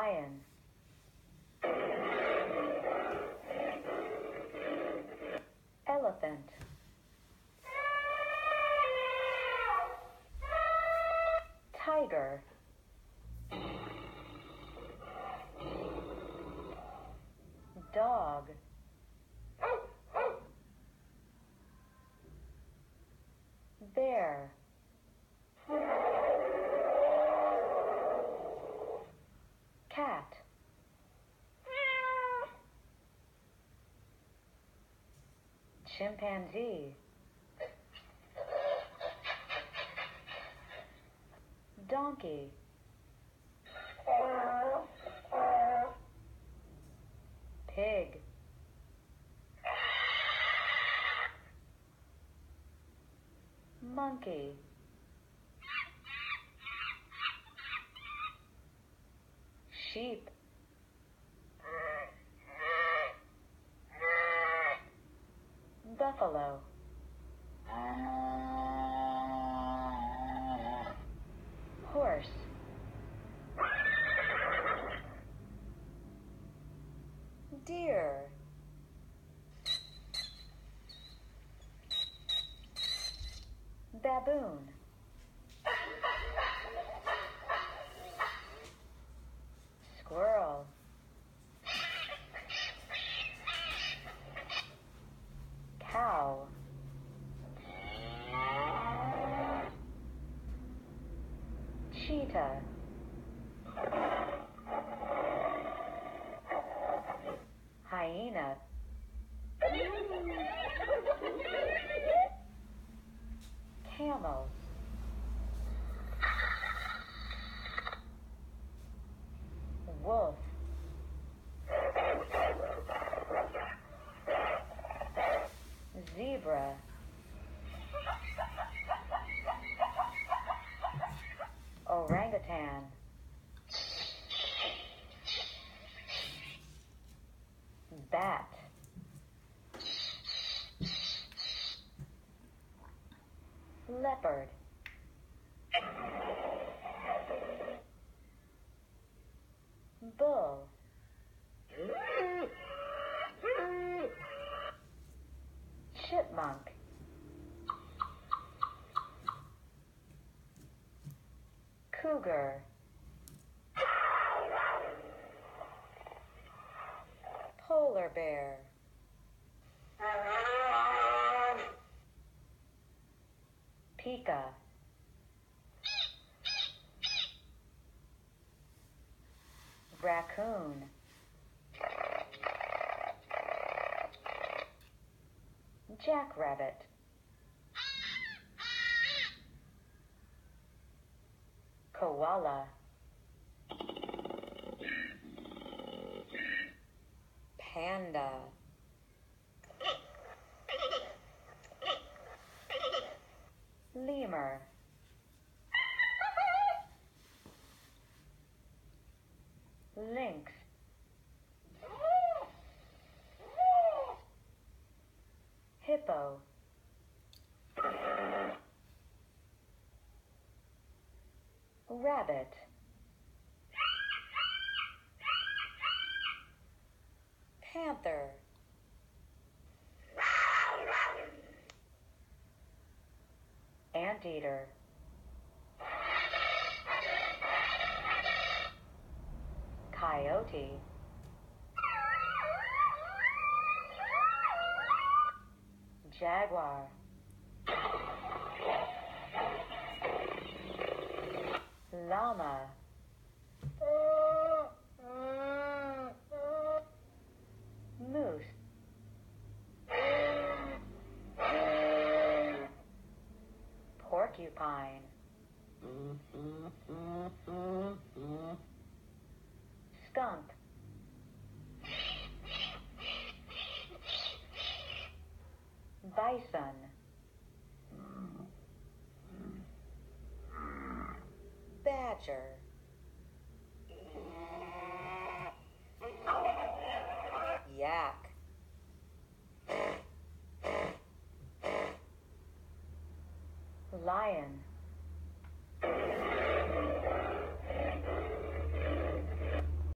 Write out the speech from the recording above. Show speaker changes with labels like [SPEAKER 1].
[SPEAKER 1] Lion. Elephant. Tiger. Dog. Bear. Cat. Chimpanzee. Donkey. Pig. Monkey. Sheep. Buffalo. Horse. Deer. Baboon. Cow. Cheetah. Orangutan. Bat. Leopard. Bull. Chipmunk. Cougar. Polar bear. Pika. Raccoon. Jackrabbit. Koala. Panda. Lemur. Rabbit. Panther. Anteater. Coyote. Jaguar. Llama. Moose. Porcupine. Skunk. Bison. Badger. Yak. Lion.